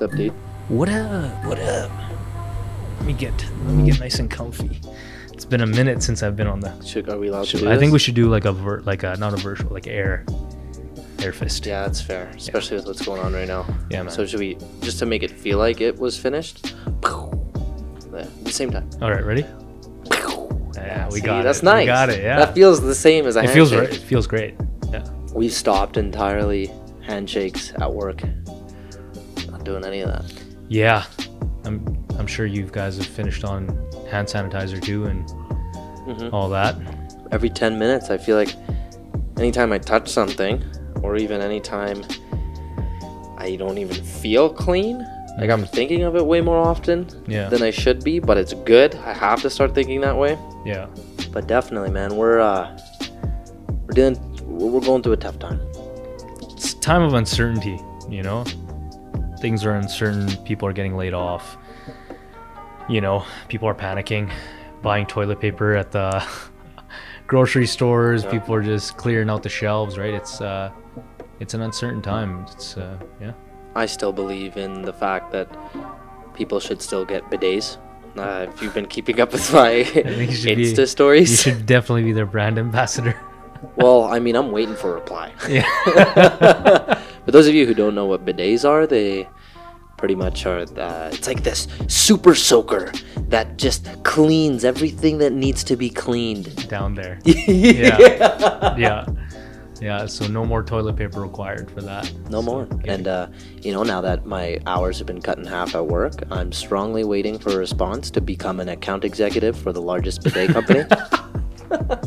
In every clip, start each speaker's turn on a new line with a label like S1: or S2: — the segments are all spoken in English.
S1: What's up, dude?
S2: What up? What up? Let me get let me get nice and comfy. It's been a minute since I've been on the.
S1: Should, are we allowed to
S2: Should,
S1: do
S2: I think we should do like a ver, like a not a virtual like air, air fist.
S1: Yeah, that's fair, especially with what's going on right now.
S2: Yeah, man.
S1: So should we just to make it feel like it was finished? At the same time.
S2: All right, ready? Yeah, we
S1: See,
S2: got
S1: that's
S2: it.
S1: nice.
S2: We got it. Yeah.
S1: That feels the same as a
S2: it feels right. It feels great. Yeah.
S1: We've stopped entirely handshakes at work. Not doing any of that.
S2: Yeah. I'm I'm sure you guys have finished on hand sanitizer too and
S1: Mhm.
S2: all that.
S1: Every 10 minutes, I feel like anytime I touch something, or even anytime I don't even feel clean, like I'm thinking of it way more often
S2: Yeah.
S1: than I should be, but it's good. I have to start thinking that way.
S2: Yeah.
S1: But definitely, man, we're uh, we're dealing, we're going through a tough time.
S2: It's a time of uncertainty, you know? Things are uncertain, people are getting laid off. You know, people are panicking, buying toilet paper at the grocery stores,
S1: Yeah.
S2: people are just clearing out the shelves, right? It's uh it's an uncertain time. It's uh yeah.
S1: I still believe in the fact that people should still get bidets. Uh, if you've been keeping up with my
S2: you be-
S1: Insta
S2: You
S1: stories,
S2: should definitely be their brand ambassador.
S1: well, I mean, I'm waiting for a reply.
S2: yeah.
S1: For those of you who don't know what bidets are, they pretty much are. Uh, it's like this super soaker that just cleans everything that needs to be cleaned.
S2: Down there.
S1: yeah.
S2: Yeah. Yeah, so no more toilet paper required for that.
S1: No
S2: So,
S1: more.
S2: yeah.
S1: And uh, you know, now that my hours have been cut in half at work, I'm strongly waiting for a response to become an account executive for the largest bidet company.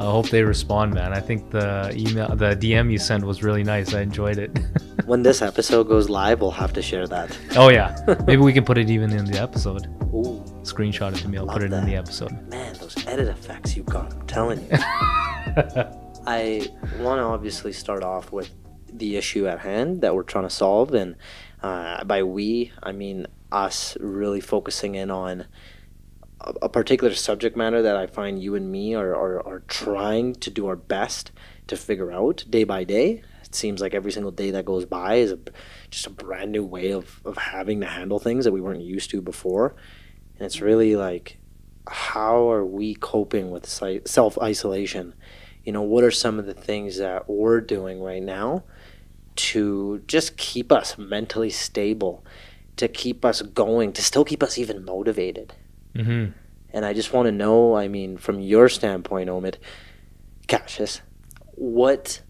S2: I hope they respond, man. I think the email, the DM you sent was really nice. I enjoyed it.
S1: when this episode goes live, we'll have to share that.
S2: oh yeah, maybe we can put it even in the episode.
S1: Ooh,
S2: Screenshot it to me. I'll put it in the episode.
S1: man, those edit effects you got, I'm telling you. I want to obviously start off with the issue at hand that we're trying to solve. And uh, by we, I mean us really focusing in on a, particular subject matter that I find you and me are, are, are trying to do our best to figure out day by day. It seems like every single day that goes by is a, just a brand new way of, of having to handle things that we weren't used to before. And it's really like, how are we coping with self isolation? You know, what are some of the things that we're doing right now to just keep us mentally stable, to keep us going, to still keep us even motivated?
S2: Hmm
S1: And I just want to know, I mean, from your standpoint, Omid, Qashus, what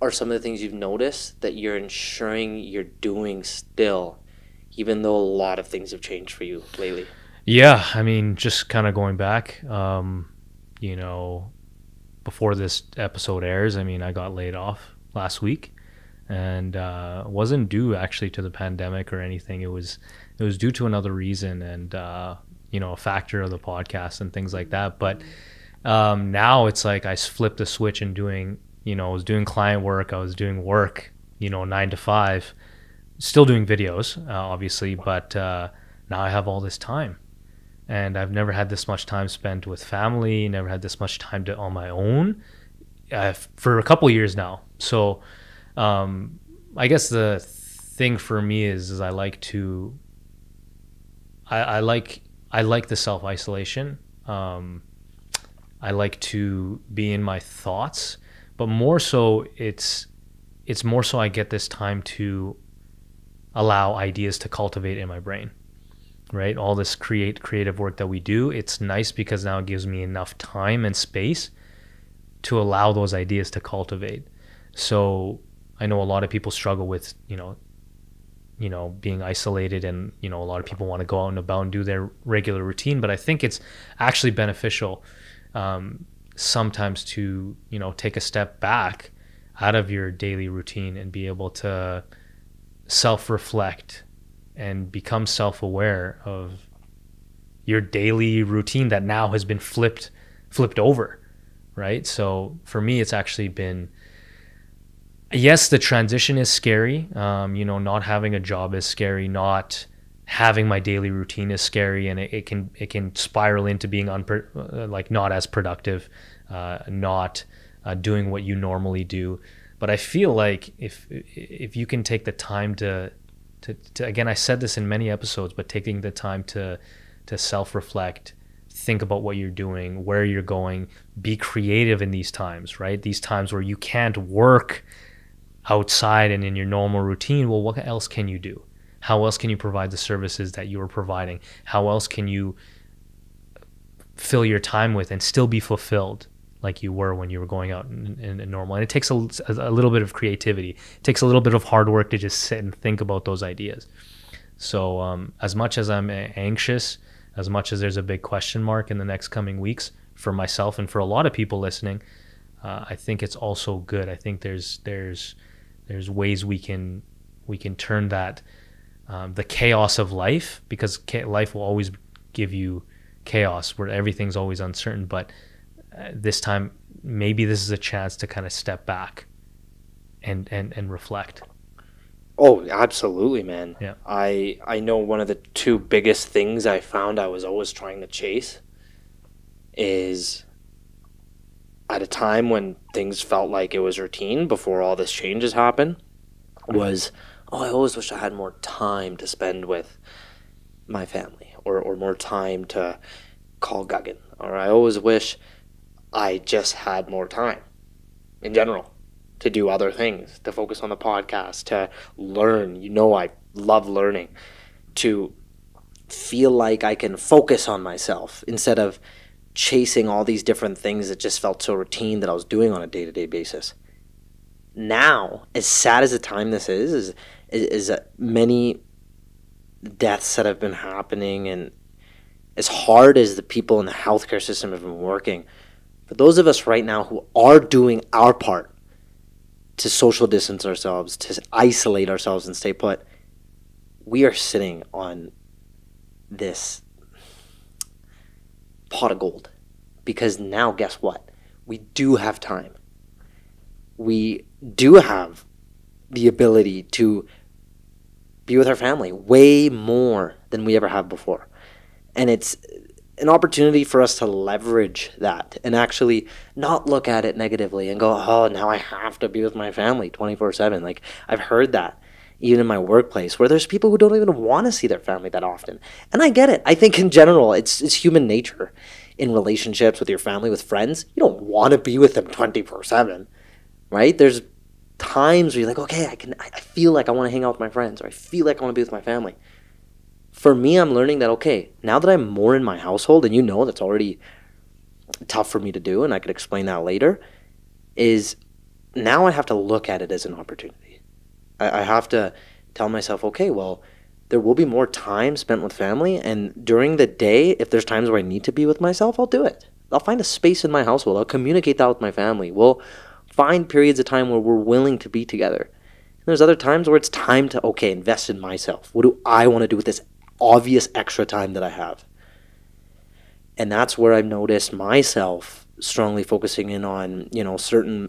S1: are some of the things you've noticed that you're ensuring you're doing still, even though a lot of things have changed for you lately?
S2: Yeah, I mean, just kind of going back, um, you know, before this episode airs, I mean, I got laid off last week, and uh, wasn't due actually to the pandemic or anything. It was it was due to another reason, and uh, you know, a factor of the podcast and things like that. But um, now it's like I flipped the switch and doing, you know, I was doing client work, I was doing work, you know, nine to five, still doing videos, uh, obviously, but uh, now I have all this time and I've never had this much time spent with family, never had this much time to on my own uh, for a couple years now. So, um, I guess the thing for me is, is I like to, I, I like, I like the self isolation. Um, I like to be in my thoughts, but more so, it's, it's more so I get this time to allow ideas to cultivate in my brain right all this create creative work that we do it's nice because now it gives me enough time and space to allow those ideas to cultivate so i know a lot of people struggle with you know you know being isolated and you know a lot of people want to go out and about and do their regular routine but i think it's actually beneficial um, sometimes to you know take a step back out of your daily routine and be able to self-reflect and become self-aware of your daily routine that now has been flipped flipped over right? So for me it's actually been yes the transition is scary. Um, you know not having a job is scary. Not having my daily routine is scary and it, it can it can spiral into being unpro- uh, like not as productive uh, not uh, doing what you normally do. But i feel like if if you can take the time to to, to again i said this in many episodes but taking the time to to self-reflect think about what you're doing where you're going be creative in these times right? These times where you can't work outside and in your normal routine well what else can you do how else can you provide the services that you are providing how else can you fill your time with and still be fulfilled like you were when you were going out in normal. And it takes a, a, little bit of creativity. It takes a little bit of hard work to just sit and think about those ideas. So um, as much as I'm anxious, as much as there's a big question mark in the next coming weeks for myself and for a lot of people listening, uh, I think it's also good. I think there's there's there's ways we can we can turn that um, the chaos of life because life will always give you chaos where everything's always uncertain, but uh, this time maybe this is a chance to kind of step back and and and reflect.
S1: Oh absolutely man.
S2: Yeah.
S1: I i know one of the two biggest things i found i was always trying to chase is at a time when things felt like it was routine before all this changes happened was oh i always wish i had more time to spend with my family or, or more time to call Guggen or i always wish I just had more time in general to do other things, to focus on the podcast, to learn. You know, I love learning, to feel like I can focus on myself instead of chasing all these different things that just felt so routine that I was doing on a day to day basis. Now, as sad as the time this is, is, is, is many deaths that have been happening and as hard as the people in the healthcare system have been working, for those of us right now who are doing our part to social distance ourselves, to isolate ourselves and stay put, we are sitting on this pot of gold. Because now, guess what? We do have time. We do have the ability to be with our family way more than we ever have before. And it's an opportunity for us to leverage that and actually not look at it negatively and go, oh, now I have to be with my family 24 7. Like, I've heard that even in my workplace where there's people who don't even want to see their family that often. And I get it. I think in general, it's, it's human nature in relationships with your family, with friends. You don't want to be with them 24 7, right? There's times where you're like, okay, I can, I feel like I want to hang out with my friends or I feel like I want to be with my family for me, I'm learning that, okay, now that I'm more in my household, and you know that's already tough for me to do, and I could explain that later, is now I have to look at it as an opportunity. I, I have to tell myself, okay, well, there will be more time spent with family, and during the day, if there's times where I need to be with myself, I'll do it. I'll find a space in my household. I'll communicate that with my family. We'll find periods of time where we're willing to be together. And there's other times where it's time to, okay, invest in myself. What do I want to do with this obvious extra time that I have. And that's where I've noticed myself strongly focusing in on, you know, certain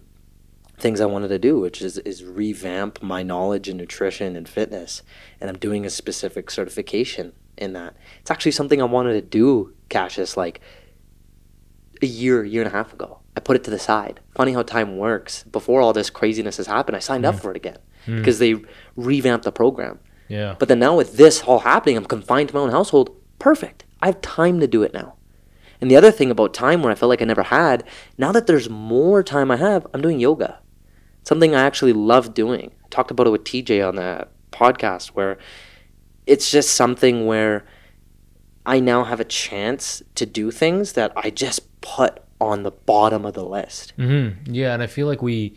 S1: things I wanted to do, which is, is revamp my knowledge in nutrition and fitness. And I'm doing a specific certification in that. It's actually something I wanted to do, Qashus, like a year, year and a half ago. I put it to the side. Funny how time works. Before all this craziness has happened, I signed mm. up for it again mm. because they revamped the program.
S2: Yeah.
S1: But then now with this all happening, I'm confined to my own household. Perfect. I have time to do it now. And the other thing about time where I felt like I never had, now that there's more time I have, I'm doing yoga. Something I actually love doing. I talked about it with TJ on the podcast where it's just something where I now have a chance to do things that I just put on the bottom of the list.
S2: Mm-hmm. Yeah, and I feel like we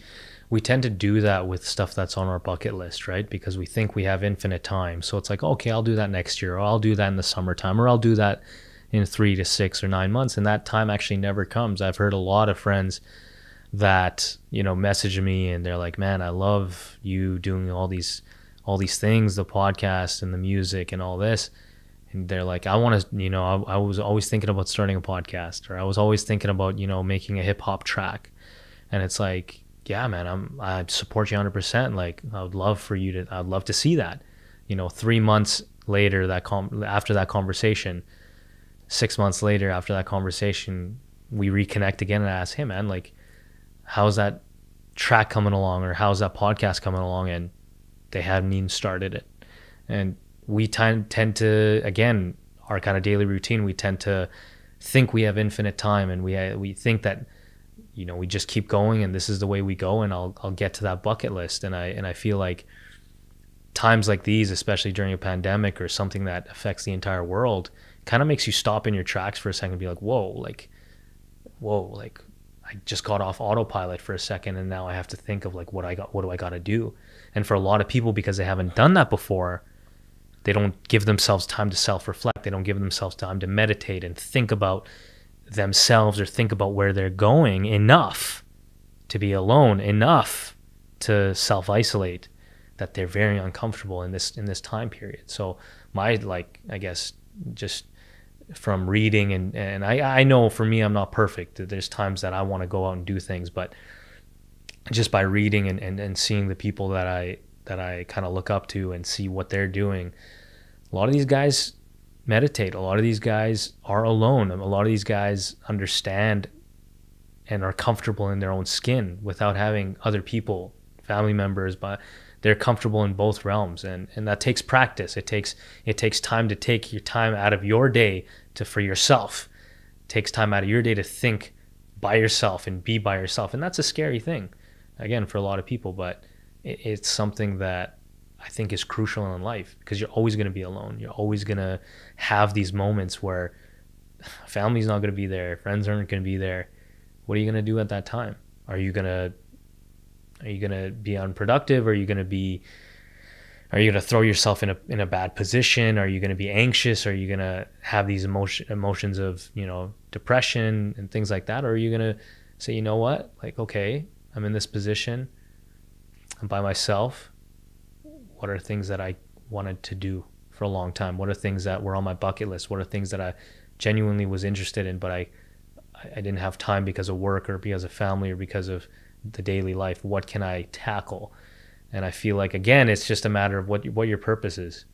S2: we tend to do that with stuff that's on our bucket list, right? Because we think we have infinite time. So it's like, okay, I'll do that next year, or I'll do that in the summertime, or I'll do that in three to six or nine months. And that time actually never comes. I've heard a lot of friends that, you know, message me and they're like, man, I love you doing all these all these things, the podcast and the music and all this. And they're like, I want to, you know, I, I was always thinking about starting a podcast, or I was always thinking about, you know, making a hip hop track. And it's like, yeah, man, I'm I support you 100%. Like I would love for you to I'd love to see that. You know, 3 months later that com- after that conversation, 6 months later after that conversation, we reconnect again and I ask, "Hey man, like how's that track coming along or how's that podcast coming along?" and they hadn't even started it. and we tend tend to again our kind of daily routine. We tend to think we have infinite time, and we we think that you know we just keep going, and this is the way we go, and I'll I'll get to that bucket list. And I and I feel like times like these, especially during a pandemic or something that affects the entire world, kind of makes you stop in your tracks for a second and be like, whoa, like, whoa, like I just got off autopilot for a second and now I have to think of like what I got what do I got to do? And for a lot of people because they haven't done that before, they don't give themselves time to self-reflect. They don't give themselves time to meditate and think about themselves or think about where they're going enough to be alone, enough to self-isolate that they're very uncomfortable in this in this time period. So my like I guess just from reading and and I I know for me I'm not perfect. There's times that I want to go out and do things, but just by reading and, and, and seeing the people that I that I kind of look up to and see what they're doing, a lot of these guys meditate. A lot of these guys are alone. A lot of these guys understand and are comfortable in their own skin without having other people, family members, but they're comfortable in both realms and and that takes practice. It takes it takes time to take your time out of your day to for yourself. It takes time out of your day to think by yourself and be by yourself and that's a scary thing again for a lot of people but it, it's something that I think is crucial in life because you're always going to be alone. You're always going to have these moments where family's not going to be there friends aren't going to be there. What are you going to do at that time? Are you going to are you going to be unproductive? Are you going to be are you going to throw yourself in a in a bad position? Are you going to be anxious? Are you going to have these emotion emotions of, you know, depression and things like that? Or are you going to say, "You know what? Like, okay, I'm in this position. I'm by myself. What are things that I wanted to do for a long time? What are things that were on my bucket list? What are things that I genuinely was interested in, but I I didn't have time because of work or because of family or because of the daily life what can i tackle? And i feel like again it's just a matter of what what your purpose is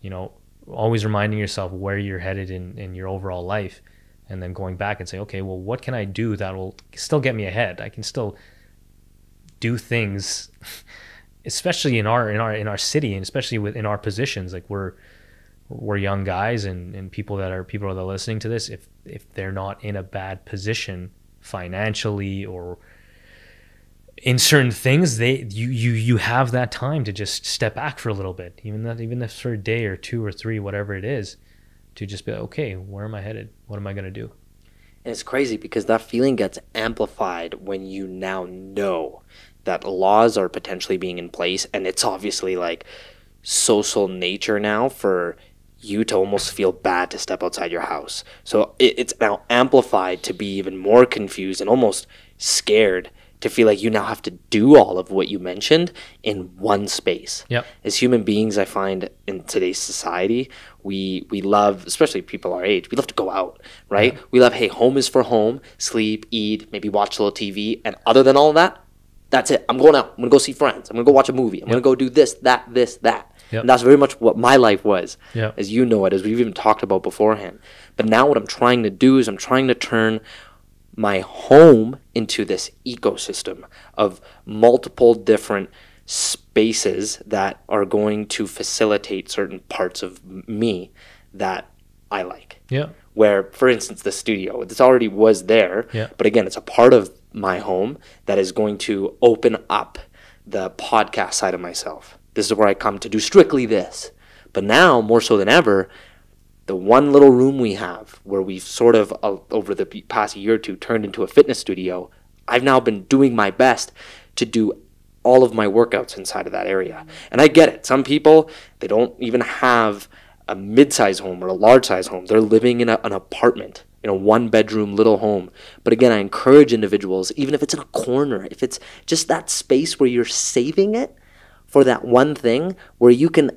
S2: you know? Always reminding yourself where you're headed in in your overall life and then going back and say okay well what can i do that will still get me ahead? I can still do things especially in our in our in our city and especially within our positions like we're we're young guys and, and people that are people that are listening to this if if they're not in a bad position financially or in certain things they you you you have that time to just step back for a little bit even that even if for a day or two or three whatever it is to just be okay where am i headed? What am i going to do?
S1: And it's crazy because that feeling gets amplified when you now know that laws are potentially being in place and it's obviously like social nature now for you to almost feel bad to step outside your house. So it, it's now amplified to be even more confused and almost scared to feel like you now have to do all of what you mentioned in one space.
S2: Yep.
S1: As human beings, I find in today's society, we we love, especially people our age, we love to go out, right? Yeah. We love, hey, home is for home, sleep, eat, maybe watch a little TV, and other than all that, that's it. I'm going out. I'm gonna go see friends. I'm gonna go watch a movie. I'm yep. gonna go do this, that, this, that. Yep. And that's very much what my life was, as you know it, as we've even talked about beforehand. But now what I'm trying to do is I'm trying to turn my home into this ecosystem of multiple different spaces that are going to facilitate certain parts of me that I like.
S2: Yeah.
S1: Where, for instance, the studio, this already was there,
S2: yeah.
S1: but again, it's a part of my home that is going to open up the podcast side of myself. This is where I come to do strictly this. But now, more so than ever, the one little room we have where we've sort of uh, over the past year or two turned into a fitness studio i've now been doing my best to do all of my workouts inside of that area. And i get it. Some people they don't even have a mid-size home or a large-size home. They're living in a, an apartment in a one bedroom little home. But again i encourage individuals even if it's in a corner if it's just that space where you're saving it for that one thing where you can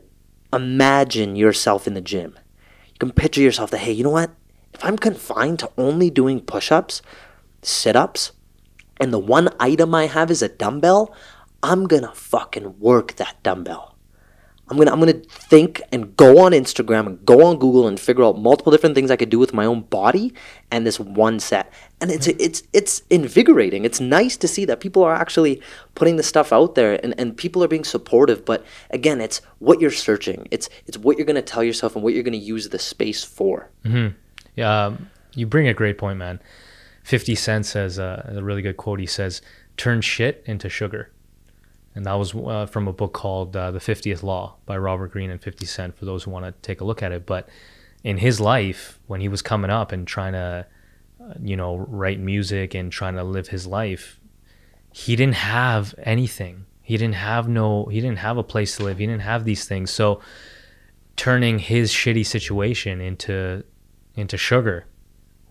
S1: imagine yourself in the gym can picture yourself that, hey, you know what? If I'm confined to only doing push ups, sit ups, and the one item I have is a dumbbell, I'm gonna fucking work that dumbbell. I'm gonna I'm gonna think and go on Instagram and go on Google and figure out multiple different things I could do with my own body and this one set. And it's it's it's invigorating. It's nice to see that people are actually putting the stuff out there and, and people are being supportive. But again, it's what you're searching. It's it's what you're gonna tell yourself and what you're gonna use the space for.
S2: Yeah, um, you bring a great point, man. 50 Cent says uh, a really good quote. He says, turn shit into sugar. And that was uh, from a book called uh, The 50th Law by Robert Greene and 50 Cent for those who want to take a look at it. But in his life, when he was coming up and trying to, uh, you know, write music and trying to live his life, he didn't have anything. He didn't have no, he didn't have a place to live. He didn't have these things. So turning his shitty situation into, into sugar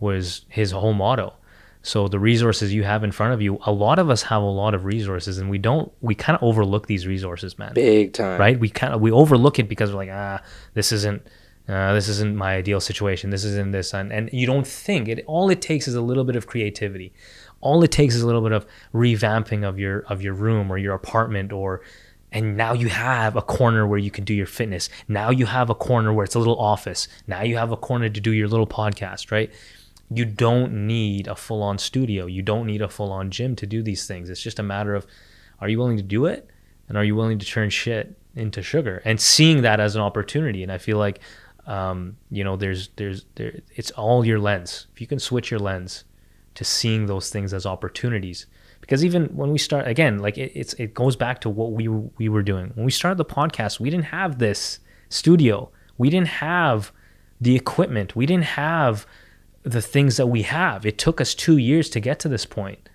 S2: was his whole motto. So the resources you have in front of you, a lot of us have a lot of resources and we don't we kind of overlook these resources, man.
S1: Big time.
S2: Right? We kind of we overlook it because we're like, ah, this isn't uh, this isn't my ideal situation. This isn't this and, and you don't think it all it takes is a little bit of creativity. All it takes is a little bit of revamping of your of your room or your apartment or and now you have a corner where you can do your fitness. Now you have a corner where it's a little office. Now you have a corner to do your little podcast, right? You don't need a full on studio. You don't need a full on gym to do these things. It's just a matter of are you willing to do it? And are you willing to turn shit into sugar? And seeing that as an opportunity. And I feel like, um, you know, there's, there's, there, it's all your lens. If you can switch your lens to seeing those things as opportunities, because even when we start again, like it, it's, it goes back to what we, we were doing. When we started the podcast, we didn't have this studio. We didn't have the equipment. We didn't have, the things that we have. It took us two years to get to this point.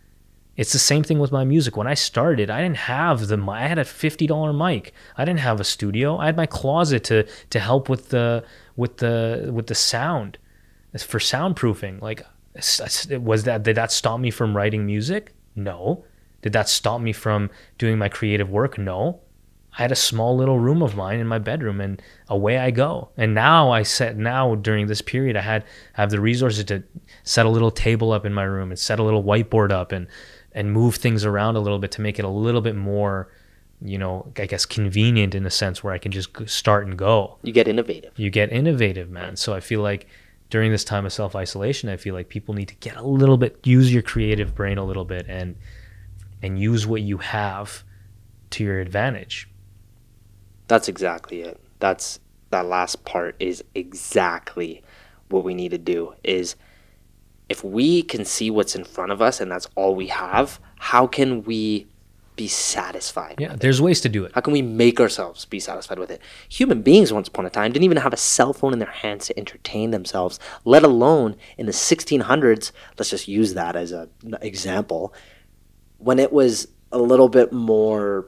S2: It's the same thing with my music. When I started, I didn't have the I had a fifty dollar mic. I didn't have a studio. I had my closet to to help with the with the with the sound, for soundproofing. Like, was that did that stop me from writing music? No. Did that stop me from doing my creative work? No. I had a small little room of mine in my bedroom and away I go. And now I set now during this period I had I have the resources to set a little table up in my room and set a little whiteboard up and and move things around a little bit to make it a little bit more you know, I guess convenient in a sense where I can just start and go.
S1: You get innovative.
S2: You get innovative, man. So I feel like during this time of self isolation, I feel like people need to get a little bit, use your creative brain a little bit, and and use what you have to your advantage.
S1: That's exactly it. That's that last part is exactly what we need to do is if we can see what's in front of us and that's all we have, how can we be satisfied?
S2: Yeah, there's ways to do it.
S1: How can we make ourselves be satisfied with it? Human beings once upon a time didn't even have a cell phone in their hands to entertain themselves, let alone in the 1600s, let's just use that as an example, when it was a little bit more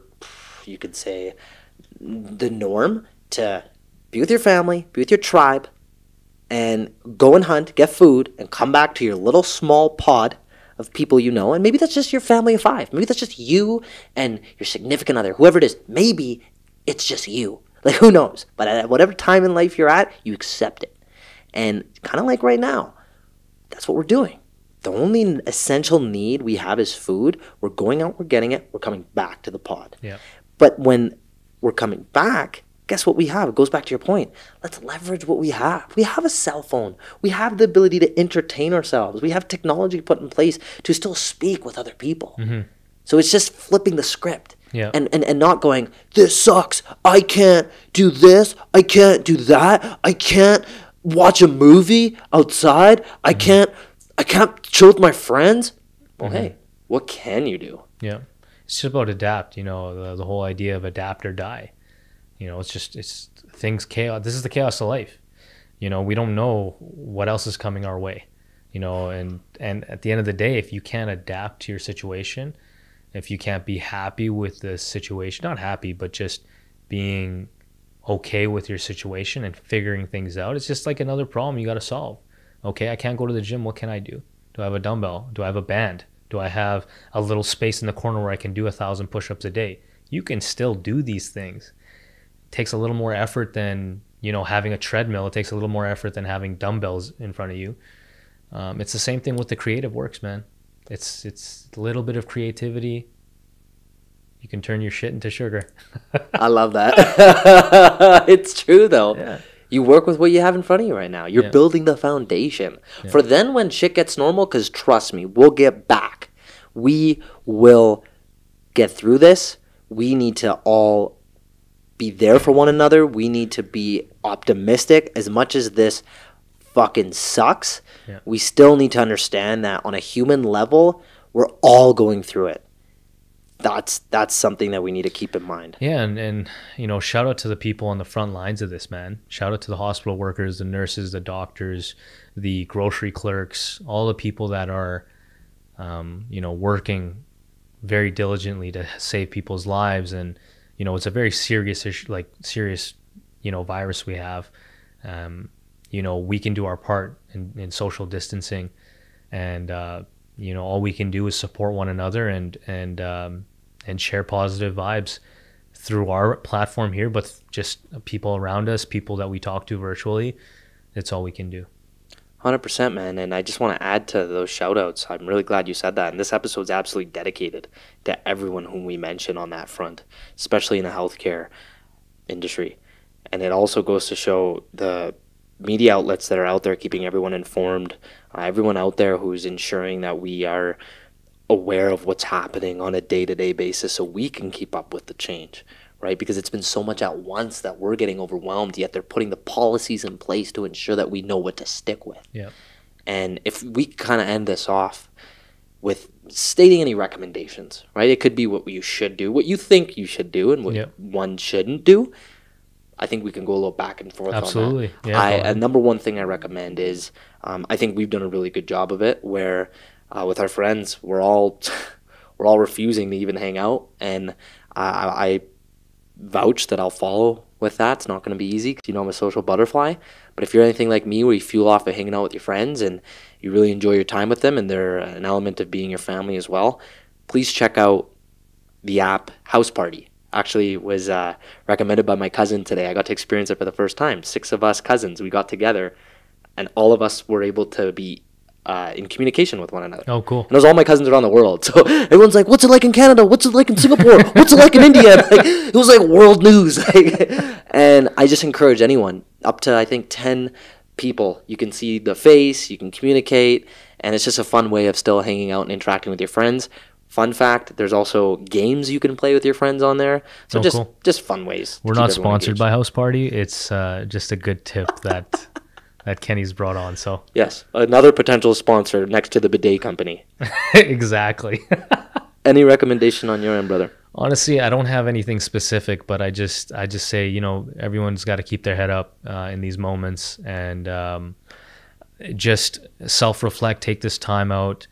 S1: you could say the norm to be with your family, be with your tribe, and go and hunt, get food, and come back to your little small pod of people you know. And maybe that's just your family of five. Maybe that's just you and your significant other, whoever it is. Maybe it's just you. Like, who knows? But at whatever time in life you're at, you accept it. And kind of like right now, that's what we're doing. The only essential need we have is food. We're going out, we're getting it, we're coming back to the pod.
S2: Yeah.
S1: But when we're coming back, guess what we have? It goes back to your point. Let's leverage what we have. We have a cell phone. We have the ability to entertain ourselves. We have technology put in place to still speak with other people.
S2: Mm-hmm.
S1: So it's just flipping the script.
S2: Yeah.
S1: And, and and not going, this sucks. I can't do this. I can't do that. I can't watch a movie outside. I
S2: Mm-hmm.
S1: can't I can't chill with my friends. Well,
S2: Mm-hmm.
S1: hey, what can you do?
S2: Yeah. It's just about adapt, you know, the, the whole idea of adapt or die. You know, it's just, it's things chaos. This is the chaos of life. You know, we don't know what else is coming our way, you know, and, and at the end of the day, if you can't adapt to your situation, if you can't be happy with the situation, not happy, but just being okay with your situation and figuring things out, it's just like another problem you got to solve. Okay, I can't go to the gym. What can I do? Do I have a dumbbell? Do I have a band? Do I have a little space in the corner where I can do a thousand push ups a day? You can still do these things. It takes a little more effort than, you know, having a treadmill. It takes a little more effort than having dumbbells in front of you. Um, it's the same thing with the creative works, man. It's it's a little bit of creativity, you can turn your shit into sugar.
S1: I love that. it's true though.
S2: Yeah.
S1: You work with what you have in front of you right now. You're
S2: Yeah.
S1: building the foundation for then when shit gets normal. Because trust me, we'll get back. We will get through this. We need to all be there for one another. We need to be optimistic as much as this fucking sucks.
S2: Yeah.
S1: We still need to understand that on a human level, we're all going through it. That's that's something that we need to keep in mind.
S2: Yeah, and, and you know, shout out to the people on the front lines of this, man. Shout out to the hospital workers, the nurses, the doctors, the grocery clerks, all the people that are, um, you know, working very diligently to save people's lives. And you know, it's a very serious issue, like serious, you know, virus we have. Um, you know, we can do our part in, in social distancing, and uh, you know, all we can do is support one another and and um, and share positive vibes through our platform here, but just people around us, people that we talk to virtually. that's all we can do.
S1: Hundred percent, man. And I just want to add to those shout outs. I'm really glad you said that. And this episode's absolutely dedicated to everyone whom we mention on that front, especially in the healthcare industry. And it also goes to show the media outlets that are out there keeping everyone informed, uh, everyone out there who's ensuring that we are aware of what's happening on a day to day basis so we can keep up with the change, right? Because it's been so much at once that we're getting overwhelmed, yet they're putting the policies in place to ensure that we know what to stick with.
S2: Yeah.
S1: And if we kind of end this off with stating any recommendations, right? It could be what you should do, what you think you should do, and what
S2: Yep.
S1: one shouldn't do. I think we can go a little back and forth
S2: Absolutely.
S1: on that.
S2: Yeah,
S1: I,
S2: go
S1: a number one thing I recommend is um, I think we've done a really good job of it where uh, with our friends we're all we're all refusing to even hang out and I, I vouch that I'll follow with that. It's not going to be easy 'cause you know I'm a social butterfly. But if you're anything like me, where you fuel off of hanging out with your friends and you really enjoy your time with them, and they're an element of being your family as well, please check out the app House Party. Actually, was uh, recommended by my cousin today. I got to experience it for the first time. Six of us cousins, we got together, and all of us were able to be uh, in communication with one another.
S2: Oh, cool.
S1: And it was all my cousins around the world. So everyone's like, "What's it like in Canada? What's it like in Singapore? What's it like in India?" Like, it was like world news. Like, and I just encourage anyone up to I think ten people. You can see the face, you can communicate, and it's just a fun way of still hanging out and interacting with your friends. Fun fact: There's also games you can play with your friends on there. So
S2: Oh,
S1: just
S2: cool.
S1: just fun ways.
S2: We're not sponsored
S1: engaged.
S2: by House Party. It's uh, just a good tip that that Kenny's brought on. So
S1: Yes, another potential sponsor next to the bidet company.
S2: exactly.
S1: Any recommendation on your end, brother?
S2: Honestly, I don't have anything specific, but I just I just say you know everyone's got to keep their head up uh, in these moments and um, just self reflect. Take this time out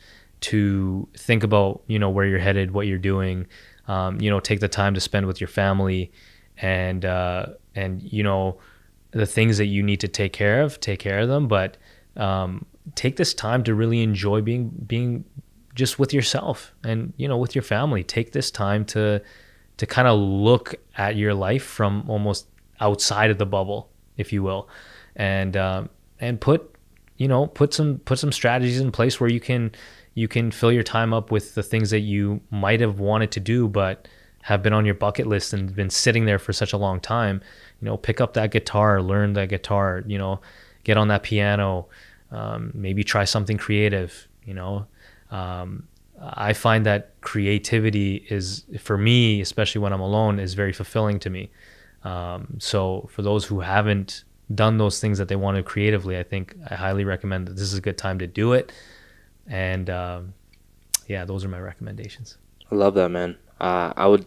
S2: to think about you know where you're headed, what you're doing. Um, you know, take the time to spend with your family, and uh, and you know the things that you need to take care of, take care of them. But um, take this time to really enjoy being being just with yourself and you know with your family take this time to to kind of look at your life from almost outside of the bubble if you will and um, and put you know put some put some strategies in place where you can you can fill your time up with the things that you might have wanted to do but have been on your bucket list and been sitting there for such a long time you know pick up that guitar learn that guitar you know get on that piano um, maybe try something creative you know um, I find that creativity is for me, especially when I'm alone, is very fulfilling to me. Um, so for those who haven't done those things that they want to creatively, I think I highly recommend that this is a good time to do it. And um, yeah, those are my recommendations.
S1: I love that, man. Uh, I would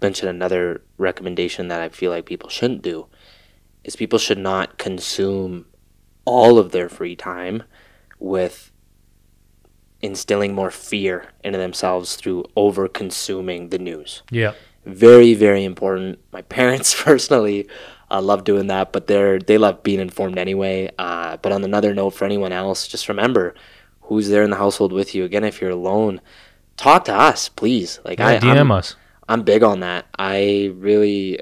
S1: mention another recommendation that I feel like people shouldn't do is people should not consume all of their free time with instilling more fear into themselves through over consuming the news.
S2: Yeah,
S1: Very, very important. My parents personally uh, love doing that, but they're they love being informed anyway. Uh, but on another note, for anyone else, just remember who's there in the household with you. Again, if you're alone, talk to us, please. Like
S2: yeah
S1: I,
S2: DM
S1: I'm,
S2: us.
S1: I'm big on that. I really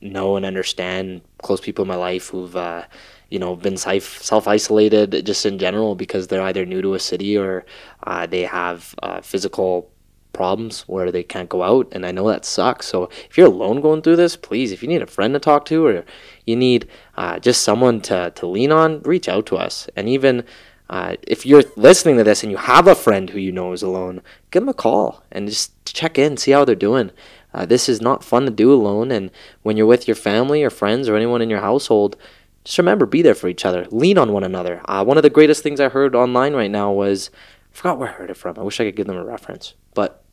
S1: know and understand close people in my life who've uh, you know been self isolated just in general because they're either new to a city or uh, they have uh, physical problems where they can't go out, and I know that sucks. So if you're alone going through this, please, if you need a friend to talk to or you need uh, just someone to to lean on, reach out to us. And even uh, if you're listening to this and you have a friend who you know is alone, give them a call and just check in, see how they're doing. Uh, this is not fun to do alone, and when you're with your family or friends or anyone in your household, just remember be there for each other, lean on one another. Uh, one of the greatest things I heard online right now was I forgot where I heard it from. I wish I could give them a reference, but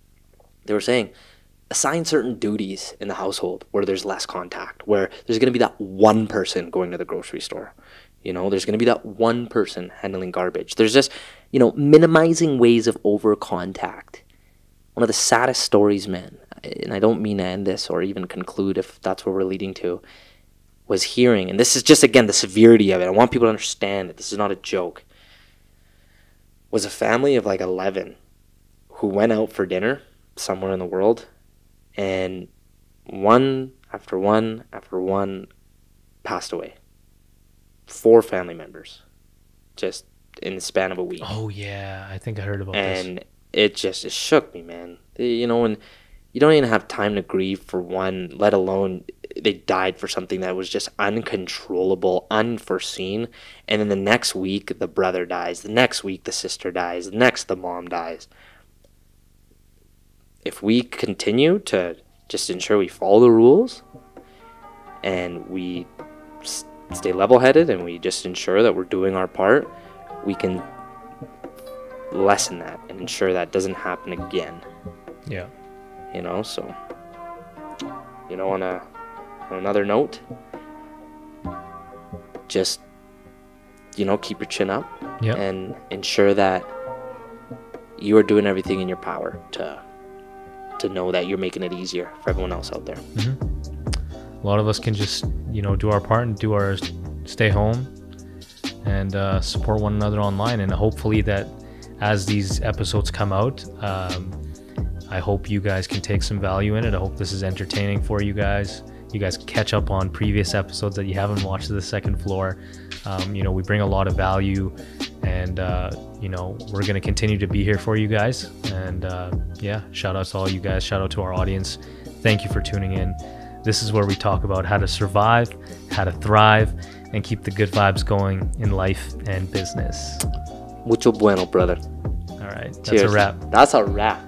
S1: they were saying assign certain duties in the household where there's less contact, where there's going to be that one person going to the grocery store. You know, there's going to be that one person handling garbage. There's just, you know, minimizing ways of over contact. One of the saddest stories, man, and I don't mean to end this or even conclude if that's where we're leading to, was hearing, and this is just again the severity of it. I want people to understand that this is not a joke. Was a family of like 11 who went out for dinner somewhere in the world, and one after one after one passed away. Four family members, just in the span of a week.
S2: Oh yeah, I think I heard about
S1: and
S2: this.
S1: And it just it shook me, man. You know, when you don't even have time to grieve for one, let alone they died for something that was just uncontrollable, unforeseen. And then the next week, the brother dies. The next week, the sister dies. The next, the mom dies. If we continue to just ensure we follow the rules and we s- stay level headed and we just ensure that we're doing our part, we can lessen that and ensure that doesn't happen again
S2: Yeah.
S1: you know so you know on a on another note just you know keep your chin up
S2: Yeah.
S1: and ensure that you are doing everything in your power to to know that you're making it easier for everyone else out there mm-hmm.
S2: A lot of us can just you know do our part and do our stay home and uh, support one another online. And hopefully that as these episodes come out um, i hope you guys can take some value in it. I hope this is entertaining for you guys. You guys catch up on previous episodes that you haven't watched the second floor. Um, you know we bring a lot of value and uh, you know we're going to continue to be here for you guys. And uh, yeah shout out to all you guys. Shout out to our audience. Thank you for tuning in this is where we talk about how to survive, how to thrive, and keep the good vibes going in life and business.
S1: mucho bueno brother
S2: All right, that's
S1: Cheers.
S2: a wrap.
S1: that's a wrap